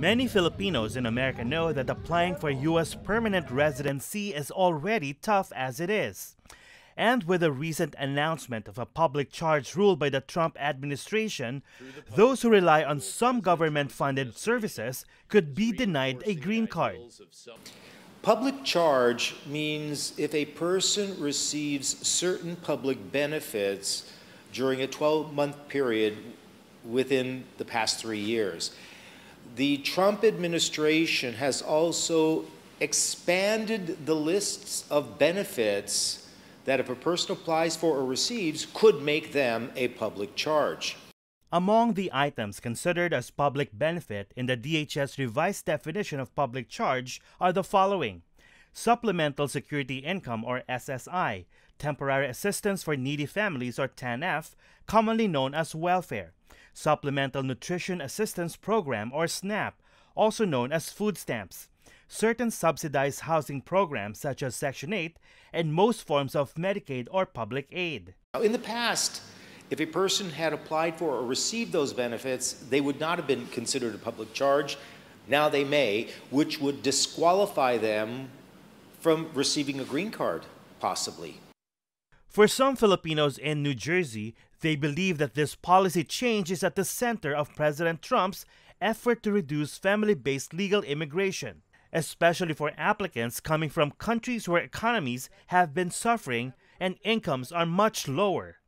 Many Filipinos in America know that applying for U.S. permanent residency is already tough as it is. And with the recent announcement of a public charge rule by the Trump administration, those who rely on some government funded services could be denied a green card. Public charge means if a person receives certain public benefits during a 12 month period within the past three years. The Trump administration has also expanded the lists of benefits that if a person applies for or receives could make them a public charge. Among the items considered as public benefit in the DHS revised definition of public charge are the following. Supplemental Security Income or SSI, Temporary Assistance for Needy Families or TANF, commonly known as welfare, Supplemental Nutrition Assistance Program or SNAP, also known as food stamps, certain subsidized housing programs such as Section 8, and most forms of Medicaid or public aid. In the past, if a person had applied for or received those benefits, they would not have been considered a public charge. Now they may, which would disqualify them from receiving a green card, possibly. For some Filipinos in New Jersey, they believe that this policy change is at the center of President Trump's effort to reduce family based legal immigration, especially for applicants coming from countries where economies have been suffering and incomes are much lower.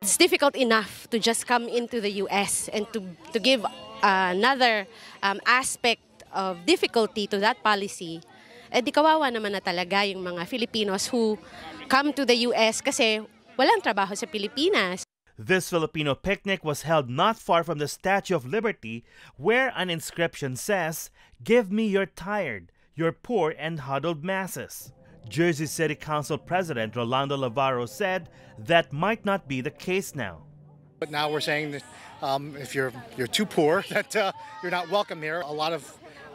It's difficult enough to just come into the US and to, to give another um, aspect of difficulty to that policy. Eh di kawawa naman na talaga yung mga Filipinos who come to the US kasi walang trabaho sa Pilipinas. This Filipino picnic was held not far from the Statue of Liberty, where an inscription says, Give me your tired, your poor and huddled masses. Jersey City Council President Rolando Lavaro said that might not be the case now. But now we're saying that um, if you're you're too poor, that uh, you're not welcome here. A lot of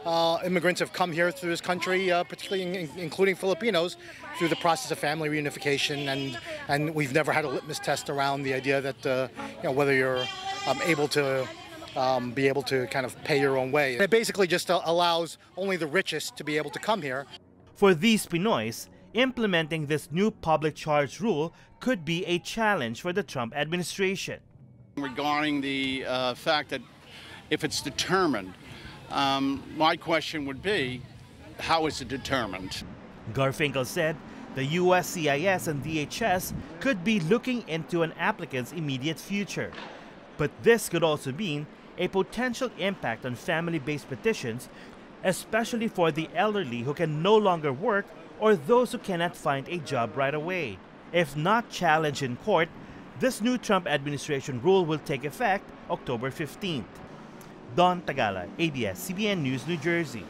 uh, immigrants have come here through this country, uh, particularly in, including Filipinos, through the process of family reunification, and and we've never had a litmus test around the idea that uh, you know whether you're um, able to. Um, be able to kind of pay your own way. It basically just uh, allows only the richest to be able to come here. For these Pinoys, implementing this new public charge rule could be a challenge for the Trump administration. Regarding the uh, fact that if it's determined, um, my question would be, how is it determined? Garfinkel said the USCIS and DHS could be looking into an applicant's immediate future. But this could also mean a potential impact on family based petitions, especially for the elderly who can no longer work or those who cannot find a job right away. If not challenged in court, this new Trump administration rule will take effect October 15th. Don Tagala, ABS-CBN News, New Jersey.